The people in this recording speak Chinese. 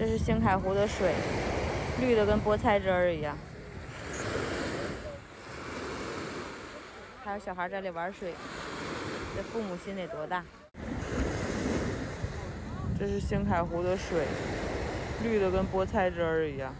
这是星凯湖的水，绿的跟菠菜汁儿一样。还有小孩在里玩水，这父母心得多大？这是星凯湖的水，绿的跟菠菜汁儿一样。